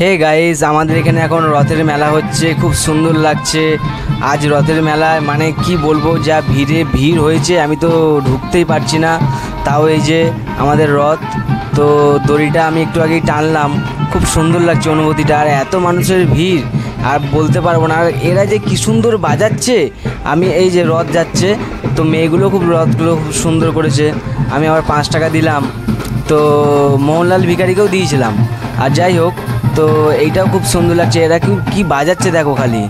Hey guys আমাদের এখানে এখন রথের মেলা হচ্ছে, খুব সুন্দর লাগছে। আজ রথের মেলায় মানে কি বলব, যা ভিড়ে ভিড় হয়েছে, আমি তো ঢুকতেই পারছি না। তাও এই যে আমাদের রথ, তো দড়িটা আমি একটু আগেই টানলাম। খুব সুন্দর লাগছে অনুভূতিটা, আর এত মানুষের ভিড়, আর বলতে পারব না, আর এরা যে কি সুন্দর বাজাচ্ছে। আমি এই যে রথ যাচ্ছে, তো মেয়েগুলো খুব রথগুলো খুব সুন্দর করেছে। আমি আবার পাঁচ টাকা দিলাম, তো মোহনলাল ভিখারিকেও দিয়েছিলাম। আর যাই হোক তো এইটাও খুব সুন্দর লাগছে। এরা কি কি বাজাচ্ছে দেখো খালি।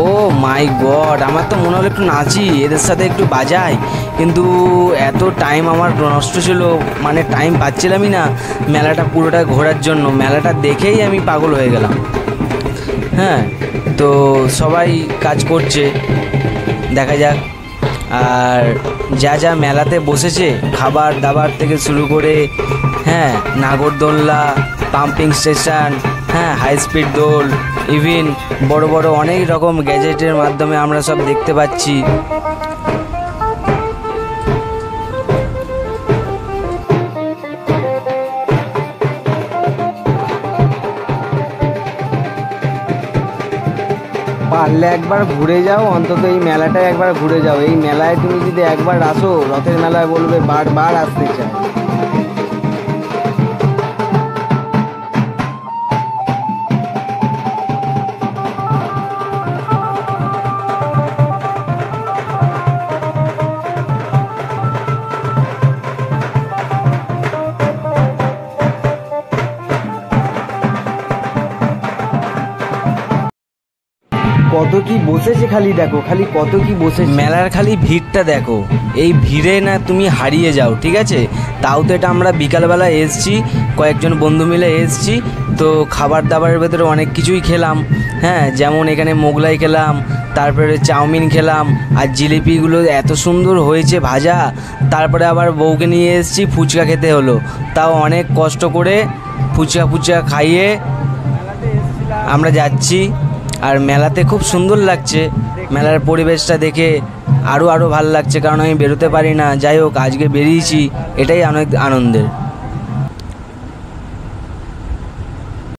ও মাই গড, আমার তো মনে হলো একটু নাচি, এদের সাথে একটু বাজাই। কিন্তু এত টাইম আমার নষ্ট ছিল মানে টাইম পাচ্ছিলামই না মেলাটা পুরোটা ঘোরার জন্য। মেলাটা দেখেই আমি পাগল হয়ে গেলাম। হ্যাঁ তো সবাই কাজ করছে। দেখা যাক। আর যা যা মেলাতে বসেছে, খাবার দাবার থেকে শুরু করে হ্যাঁ নাগরদোল্লা পাম্পিং স্টেশন হ্যাঁ হাই স্পিড দোল ইভিন বড় বড় অনেক রকম গ্যাজেটের মাধ্যমে আমরা সব দেখতে পাচ্ছি। পারলে একবার ঘুরে যাও, অন্তত এই মেলাটায় একবার ঘুরে যাও। এই মেলায় তুমি যদি একবার আসো, রথের মেলায় বলবে বারবার আসতে চাই। কত কি বসেছে খালি দেখো, খালি কত কি বসে মেলার খালি ভিড়টা দেখো, এই ভিড়ে না তুমি হারিয়ে যাও, ঠিক আছে? তাও তো এটা আমরা বিকালবেলা এসছি, কয়েকজন বন্ধু মিলে এসছি, তো খাবার দাবারের ভেতরে অনেক কিছুই খেলাম হ্যাঁ? যেমন এখানে মোগলাই খেলাম, তারপরে চাউমিন খেলাম, আর জিলিপিগুলো এত সুন্দর হয়েছে ভাজা, তারপরে আবার বউকে নিয়ে এসেছি, ফুচকা খেতে হলো। তাও অনেক কষ্ট করে ফুচকা ফুচকা খাইয়ে আমরা যাচ্ছি। আর মেলাতে খুব সুন্দর লাগছে। মেলার পরিবেশটা দেখে আরও আরও ভালো লাগছে, কারণ আমি বেরোতে পারি না। যাই হোক, আজকে বেরিয়েছি, এটাই অনেক আনন্দের।